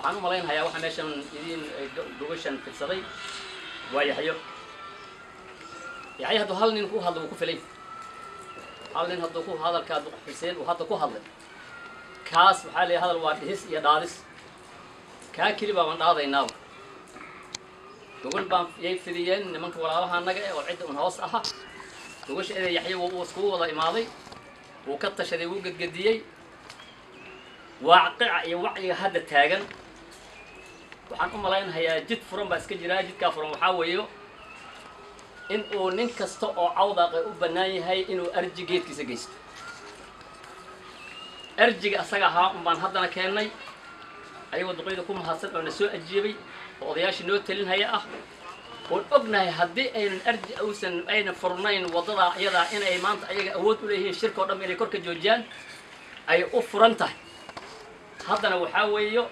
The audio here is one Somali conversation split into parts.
وحنا ملاين هيا وحنا شن يدين دوشن في الصغير ويحيو يعني هذا هل نكون هذا وقف لي هل نكون هذا الكاد وقف سين وهذا كو هذا كاس بحاله هذا الواحد هس يا دارس. كاكلي بمن هذا يناو تقول بام يي فريين نمك ولا راح نجا وعد ونهاس أها. تقولش إذا يحيو وسكو ولا إماضي. وكتش هذا وجد جديي وعقع يوعي هذا التاجر waxaan u malaynhayaa jid furan baa iska jiraa jidkaa furan waxaa weeyo in nin kasta oo cawdaaqe u bannaan yahay inuu arji geedkiisa geysto. Arjiga asaga ahaa un baan haddana keennay ayagoo duqeyda ku mahadsan oo na soo ajiibay oo odayaashii noo talinhaya ah. Oon ognahay haddii aynan arji uusan aynan furnayn waddadaa iyadaa inay maanta ayaga awood u leeyihiin shirka o dhan inay korka joojiyaan ay u furan tahay. Haddana waxaa weeyo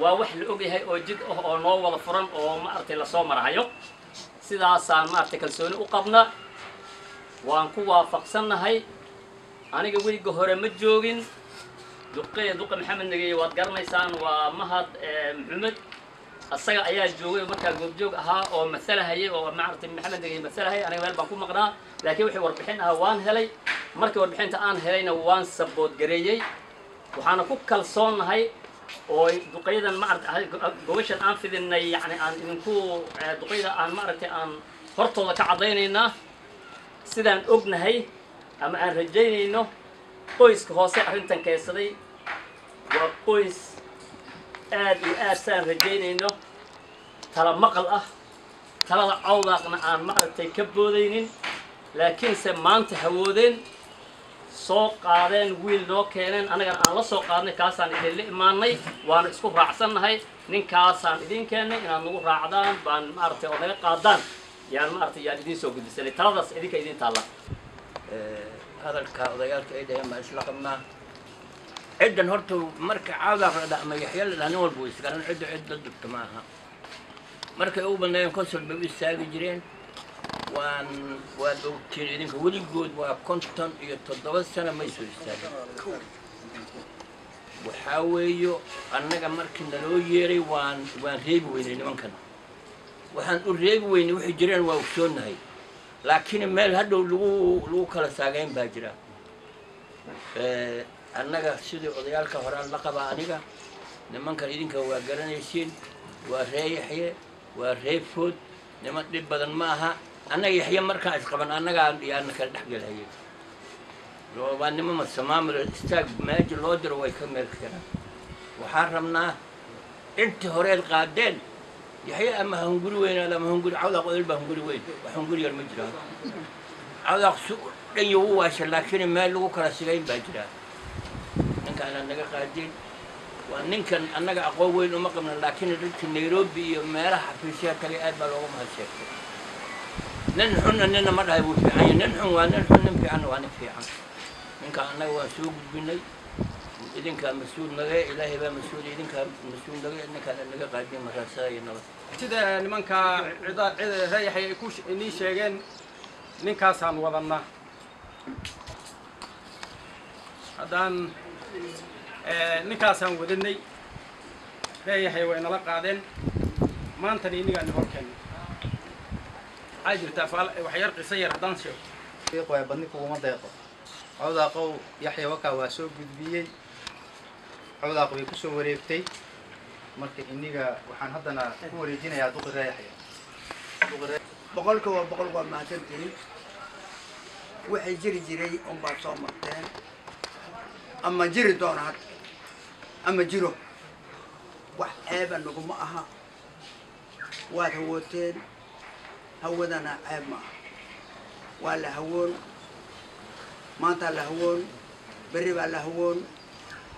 waa wax la ogyahay oo jid ah oo noo wada furan oo maaragtay la soo marahayo sidaasaan maaragtay kalsooni u qabna. Waan ku waafaqsannahay. Aniga weliga hore ma joogin. Duqe duqe maxamed negeye waad garanaysaan waa mahad maxamed. Asaga ayaa joogay oo markaa goobjoog ahaa oo masalahayay oo maaragtay maxamed negeye masalahayay. Aniga meel baan ku maqnaa. Laakiin wixii warbixin ahaa waan helay. Markii warbixinta aan helayna waan saboodgareeyey waxaana ku kalsoonnahay oo duqaydan maaragtay gobashan aan fidinay yani aan idinku duqayda aan maaragtay aan hortooda ka caddaynaynaa sidaan ognahay ama aan rajaynayno qoyska hoose arrintan keensaday waa qoys aad iyo aad saan rajaynayno. Tala maqal ah talada cawdaaqna aan maaragtay ka boodaynin laakiinse maanta hawoodeen soo qaadeen wiil noo keeneen. Annagana aan la soo qaadnay kaasaan idinla imaanay waana isku raacsannahay ninkaasaan idin keennay inaad nagu raacdaan baan maaragtay oo naga qaadaan. Yaan maaragtay yaan idiin soo gudbisanay taladaas idinka idiin taalla. Hadalka odayaalka ay dhaheen baan isla qabnaa. Ciddan horta marka caadaaq la dha ama yaxya la dhaha nin walba way isgaran cidda cid la dubta ma aha. Markay u banneeyeen konsol bay u istaagi jireen waan waad ogtiin idinka weligood waa konton iyo toddoba sano may soo istaagin waxaa weeyo annaga markii naloo yeeray waan waan reebi weynay nimankan. Waxaan u reebi weynay waxay jireen waa ogsoonnahay. Laakiin meel hadhow lagu lagu kala saagayn baa jira. Annaga sidii odayaalka horaan la qabaa aniga nimankan idinka waa garanaysiin waa ree yaxye waa ree food niman dhib badan ma aha annaga yaxye markaan isqaban annagaa yaana kala dhexgelhayay waa nima masamaamul istaag meeja loo diro way ka meel karaan waxaan rabnaa intii horeed qaadeen yaxye ama hunguri weynaad ama hunguri cawdaaq odol baa hunguri weyn wax hunguri yar ma jiraan cawdaaq su dhan yo u waasha laakiin meel lagu kala sigayn baa jiraa ninkaana naga qaadin waa ninkan annaga aqoon weyn uma qabna laakiin dadka nairobi iyo meelaha xafiisyaha tagay aad baa looga mahad sheegtay nin xunna nina ma dhahay buu fiican yahay nin xun waa nin xun nin fiicanna waa nin fiican ninka annaga waan soo gudbinay idinkaa mas'uul naga ilaahay baa mas'uul idinkaa mas'uul naga ninkaana naga qaadin maraasada iyo nabad sida nimanka cida cida reeyaxay ay ku inii sheegeen ninkaasaan wadannaa haddaan ninkaasaan wadanay reeyaxay way nala qaadeen maantana inigaan hor keennay waxaa jirtaa faal wax yar qiso yar haddaan sheego deeq waay badni kuguma deeqo. Cawdaaqow yaxya wakaa waa soo gudbiyey. Cawdaaq bay ku soo wareegtay. Marka iniga waxaan haddana ku wareejinayaa duqi ree yaxya. Boqolka waa boqol waa mahadsantihin waxay jiri jiray unbaad soo marteen. Ama jiri doona hadda ama jiro. Wax ceeba naguma aha. Waad hawooteen hawadana ceeb ma aha. Waa la hawoon maantaa la hawoon berri baa la hawoon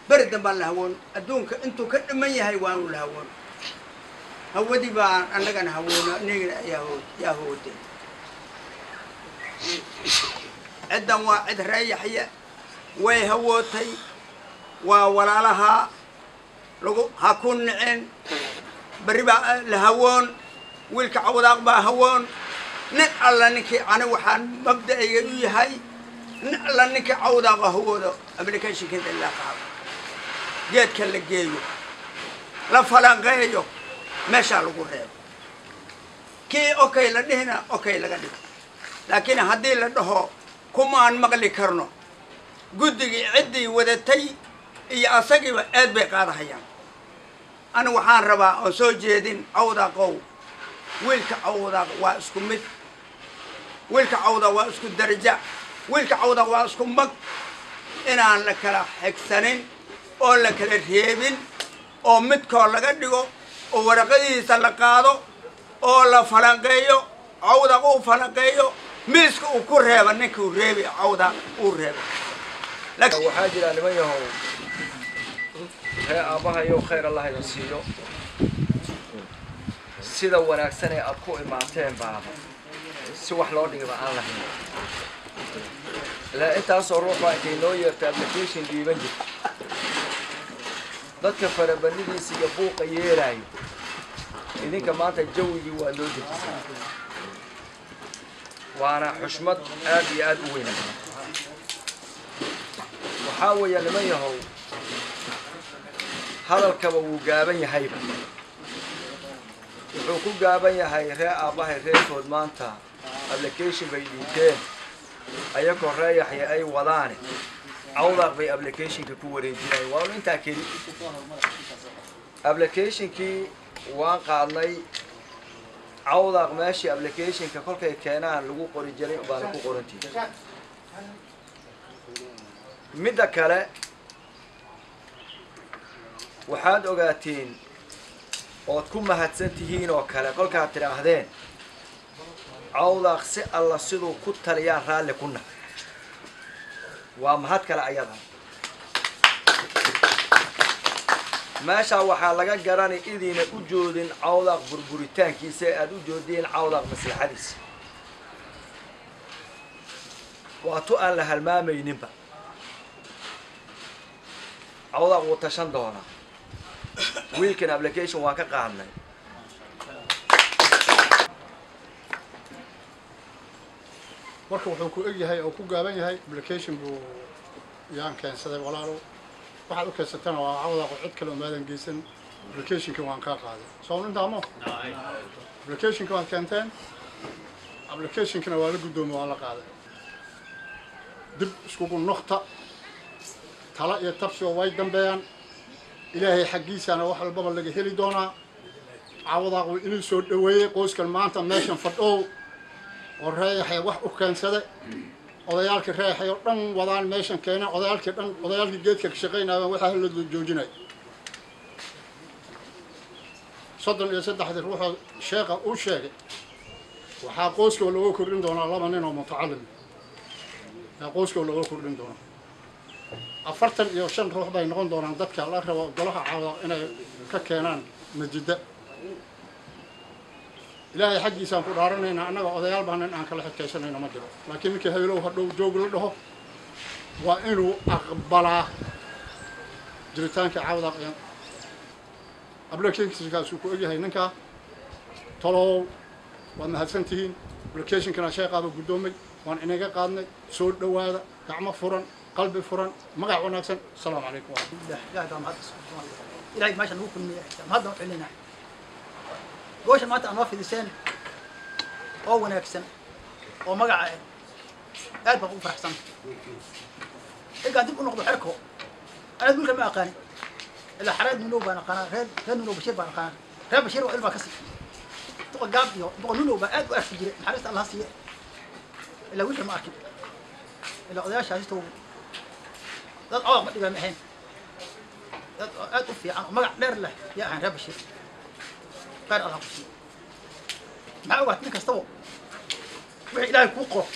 beri dambaa la hawoon adduunka intuu ka dhiman yahay waanu la hawoon. Hawadii baa annagana hawoona inagana yaa hoo yaa hooteen ciddan waa cid ree yaxya way hawootay waa walaalahaa lagu ha ku nicin berri baa la hawoon wiilka cawdaaq baa hawoon. Nin alla ninkii ani waxaan mabda'ayga u yahay. Nin alla ninkii cawdaaqa hawoodo applicationkeeda la qaado. Geedka la geeyo la falanqeeyo meeshaa lagu reebo. Kii okay la dhihina okay laga dhigo. Laakiin haddii la dhaho kumaan maqli karno. Guddigii ciddii wadatay iyo asagiiba eed bay qaadahayaan. Anigu waxaan rabaa oon soo jeedin cawdaqow wiilka cawdaq waa isku mid. Wiilka cawdaq waa isku daraja. Wiilka cawdaq waa isku mag. Inaan la kala xigsanin oo la kala reebin oo midkoo laga dhigo oo waraqadiisa la qaado oo la falanqeeyo cawdaq uu falanqeeyo miiska uu ku reeba ninkuu reebi cawdaq uu reeba. Waxaa jira niman yahow. Khayr allah idin siiyo sida wanaagsan ee aad ku imaateen baaba si wax loo dhigaba aan lahayn. Ilaa intaasoo ruux baa intay noo yeerta application dhiiban jirta dadka farabanidiisa iyo buuqa yeelaayo idinka maanta jawigii waa loo dejisay waana xushmad aad iyo aad u weyna waxaa weeya niman yahow hadalkaba wuu gaaban yahayba wuxuu ku gaaban yahay ree aabbahay reerkood maanta. Application bay dhiibteen ayagoo reeyaxya ay wadaane. Cawdaaq bay applicationka ku wareejinayeen waanu intaa keli. Applicationkii waan qaadnay. Cawdaaq meeshii applicationka kolkay keenaan lagu qori jiray baana ku qorantihi midda kale waxaad ogaatiin ood ku mahadsan tihiin oo kale. Kolkaad tidhaahdeen cawdaaq si alla siduu ku taliyaan raalli ku nah waa mahad kale ayada. Meeshaa waxaa laga garanay idiina u joodin cawdaaq burburitaankiisa ee aad u joodiin cawdaaq maslaxadiisa. Waa tu aan la halmaamayninba. Cawdaaq wuu tashan doonaa wiilkan application waan ka qaadnay. Marka wuxuu ku egyahay oo ku gaaban yahay application buu yaan keensaday walaalow waxaad u keensatana waa cawdaaqo cid kale umaadan geysan. Applicationka waan kaa qaaday. Soo intaamo applicationka waad keenteen? Applicationkana waa la guddoomi waa la qaaday. Dib iskugu nokta tala iyo tabsigo way dambeeyaan ilaahay xaggiisana wax walbaba laga heli doonaa. Cawadaaq wuu inuu soo dhaweeyey qoyskan maanta meeshan fadhow. Oo reeyaxay wax u keensaday. Odayaalkii reeyaxay oo dhan wadaan meeshan keeneen odayaalkii dhan odayaalkii geedka ka shaqaynayaan waxaa la joojinay. Soddon iyo saddexdii ruuxoo sheekha uu sheegay waxaa qoyskoo looga kordhin doonaa laba nin oo mutacalim yaa qoyskoo looga kordhin doonaa afartan iyo shan ruux bay noqon doonaan dadka la rabo golaha caawda inay ka keenaan masjidda. Ilaahay xaggiisaan ku dhaaranaynaa annaga odayaal baan in aan kala xidkaysanayno ma jiro. Laakiin ninkii habelow hadhow joog la dhaho. Waa inuu aqbalaa jiritaanka caawda applicationkaasuu ku egyahay ninkaa talow waad mahadsan tihiin. Applicationkana sheeqaaba guddoomay waan inaga qaadnay soo dhowaada gacmo furan قلبي فرن ما قاعد هناك سلام عليكم. لا قاعد عم هذا إلى ما شاء الله ممكن ما هذا وحلي نح قوش ما تعمل في دسان أو هناك سن أو ما قاعد. قاعد بقول فرح سن قاعد تقول نقطة حركة. أنا أقول لك ما أقاني. إلا حرام من نوبة أنا قانا غير غير من نوبة شير بأنا قانا غير بشير وإلبا كسر. تقول قاعد يو تقول نوبة قاعد وقف في جري حرام الله سيء إلا ويش ما أكل إلا قضية شاشته dad cawaq ma dhigaa ma ahayn. Dad aad u fiican oo magac dheer leh. Yaa ahayn reer bashiir khayr allah ku siiye maxaa ogaat nin kastaba wixii ilaahay kuu qoro.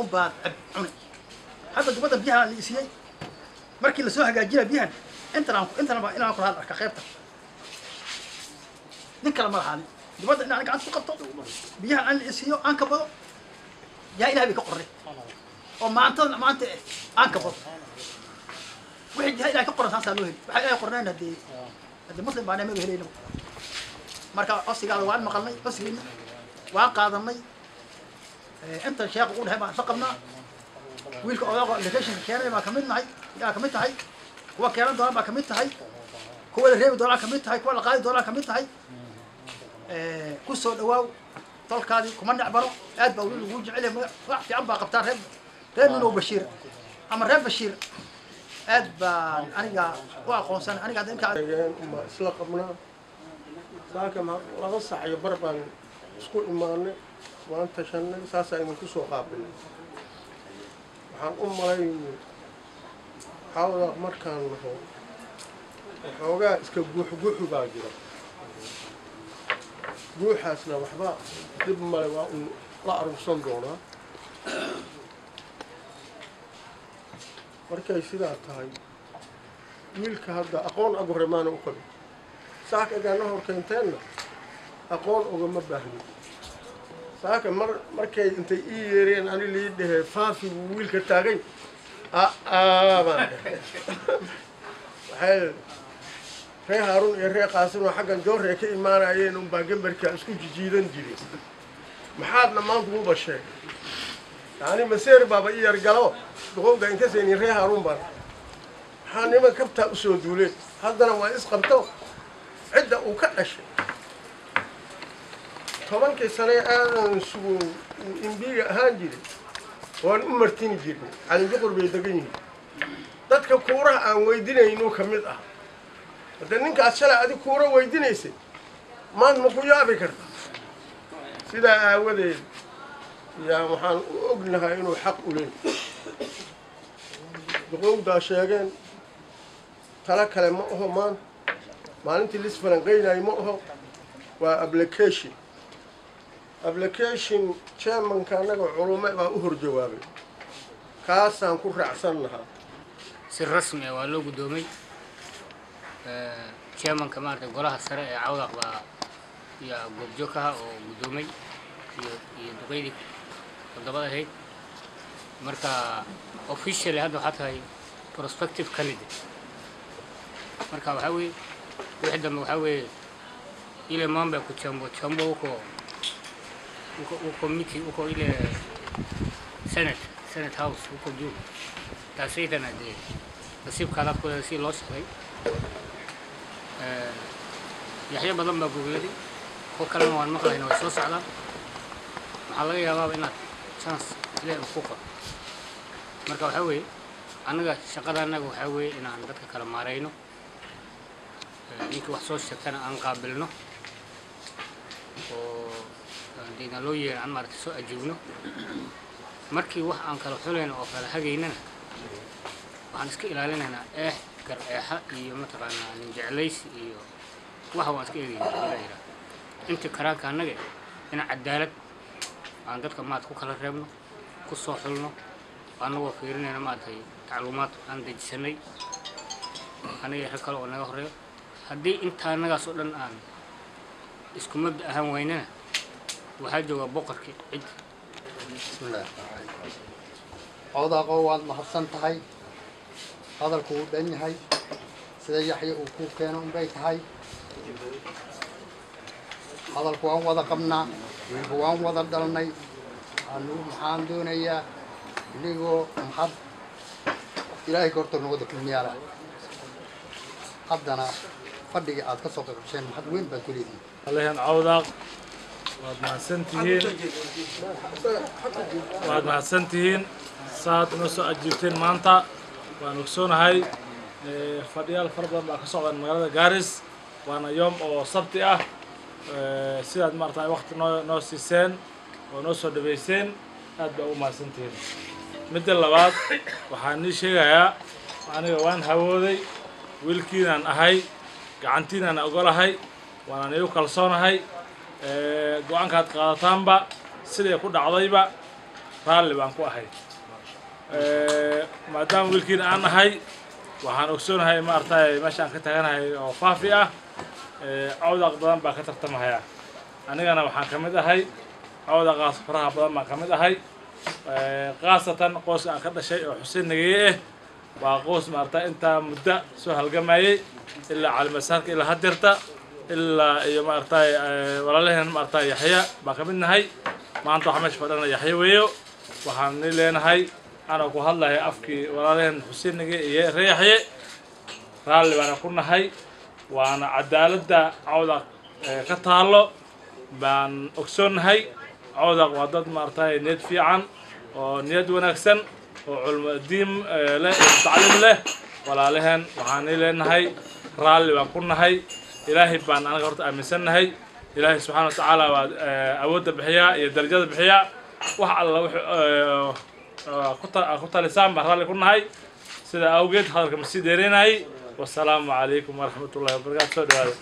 Un baad cab cuni hadda dubadda biyaha la isiiyey markii la soo hagaajinaya biyahan intan aan intan baa inaan kula arka qaybta. Nin kale ma lahaanin dubadda inaan gacanta ku qabto biyaha aan la isiiyo aan ka bado yaa ilahay bay ka qornay. Oo maantada maanta aan ka bado wixii jiha ilahay ka qoran saasaa loo heli waxaa ilahay qorneen haddii haddii muslim baan maba helaynaba marka codsigaada waan maqalnay codsigiina waan qaadanay. Intan sheekha u dhahay baan isla qabnaa. Wiilka odaago applicationka keenay baa ka mid nahay yaa ka mid tahay. Kuwa keenan doona baa ka mid tahay. Kuwa la reebi doonaa ka mid tahay kuwa la qaadi doonaa ka mid tahay. Ku soo dhawaaw. Dalkaadii kuma necbano aad baa weli lagu jecel magac fiican baa qabtaa reer reer nunow bashiir. Ama reer bashiir aad baan aniga u aqoonsan aniga uma isla qabnaa. Saaka ma laba iyo bar baan isku imaanay waan tashanay saasaa idinku soo qaabilay waxaan u malaynay xawda markaan naho waxoogaa iska guux guuxu baa jira. Guuxaasna waxba dib male waa un la arugsan doonaa markay sidaa tahay wiilka hadda aqoon agore maana u qabin saaka igaana hor keenteenna aqoon ogama baahnin saaka mar markay intay ii yeereen ani lii dhehee faafi buu wiilka taagay. Aa baan dhehe waxay ree haarun iyo ree qaasim oo xaggan joorree ka imaanayeen unbaa gambarkaa isku jijiidan jiray. Maxaadna maanta uba sheegay yani maseer baaba i yargalo duqowga inkasaynin ree haarun baan maxaa niman kabtaa u soo duuleen haddana waa isqabto cidda uu ka dhashay tobankii sane aadan sugu imbiga ahaan jiray waan u martini jirnay calinjuqur bay degan yihiin dadka kuuraha aan weydinaynu ka mid ah hadda ninkaas shalay adig kuura weydinaysay maad ma ku yaabi karta sidaa aawadeed yaa waxaan u ognahay inuu xaq u leeyahy duqowdaa sheegeen tala kale ma aho maan. Maalintii lis falanqaynay ma aho waa application. Application chairmanka annaga culume baa u horjawaabay. Kaasaan ku raacsan lahaa. Si rasmi ah waa loo guddoomay chairmanka maaragtay golaha sare ee cawdaq baa iyo goobjoogkaha oo guddoomay iyo duqeydii toddobada ahayd marka officially hadda waxaa tahay prospective candidate. Marka waxaa weeye wixii dambe waxaa weeye ile mambo ya kuchambua chambua huko huko huko miti huko ile senate senate house huko juu. Taasaytana dee nasiibkaadaad ku si loo shaqay yaxyo badan baa gogladi kuwa kalena waan maqlayna way soo socdaan waxaa laga yaabaaba inaad chance uu ku qabo marka waxaa weeye annaga shaqada annaga waxaa weeye inaan dadka kala maarayno ninkii wax soo sheegtana aan qaabilno oo dayna loo yeerin aan maaragtay soo ajiibno markii wax aan kala xulayno oo kala hagaynana waxaan iska ilaalinaynaa eex gar eexa iyo mataqaanaa nin jeclaysi iyo waxa waan iska eegayna intii karaanka annaga in cadaalad aan dadka maad ku kala reebno ku soo xulno annagoo fiirinayna maaragtay tacluumaad aan dejisanay aniga rag kale oo naga horeeyo haddii intaa annagaas oo dhan aan isku mabda ahaan waynana waxaa joogaa boqorkii cid. Bismillahi waad mahadsan tahay hadalku wuu dhan yahay sida yaxya uu kuu keeno unbay tahay. Hadalku waan wada qabnaa weliba waan wada dhalnay anugu maxaan doonayaa inigoo mahad. Ilaahay ka horta nowada haddana fadhiga aad ka soo qeqbisheen mahad weyn baad ku leedihin alahan cawdaaq waad mahadsantihiin waad mahadsantihiin saad una soo ajiibteen maanta. Waan ogsoonahay fadhiyaal fara badan baa ka socdan magaalada garis. Waana yoom oo sabti ah sidaad maarata waqti noo noo siiseen oo noo soo dhaweyseen aad baa ugu mahadsantihiin. Midda labaad waxaan nii sheegayaa aniga waan hawooday wiilkiinaan ahay gacantiinaan ogolahay waanaan igu kalsoonahay Eh, go'aankaad qaadataanba siday ku dhacdayba raalli baan ku ahay. Eh, maadaama wiilkiina aan ahay waxaan ogsoonahay maaragtay meeshaan ka taganahay oo faafi ah Eh, cawdaq badan baa ka tartamahaya anigana waxaan ka mid ahay cawdaqaas faraha badan baan ka mid ahay. Eh, khaasatan qoyska aan ka dhashay oo xuseen nageye ah waa qoys maaragtay intaa muddo soo halgamayay ilaa calimasaarka ilaa hadirta ilaa iyo maaragtay eh, walaalaheen maaragtay yaxya baan ka mid nahay. Maanta waxaa meesha fadhana yaxya weeyo. Waxaan ni leenahay anoo ku hadlaya afkii walaalaheen xuseen nage iyo ree raalli baana ku nahay waana cadaaladda cawdaq ka taalo baan ogsoonnahay. Cawdaq waa dad maaragtay niyad fiican oo niyad wanaagsan oo culmo diin eh, leh tacliim leh. Walaalaheen waxaanay leenahay raalli baan ku nahay ilaahay baan anaga horta aaminsannahay ilaahay subxaana watacaala waa awoodda bixiyaa iyo darajada bixiyaa wax alla ku ta- ku talisaan baan raalli ku nahay. Sidaa awgeed hadalka ma sii wasalaamu calaykum waraxmat ullahi wabarakaatu soo dhawaada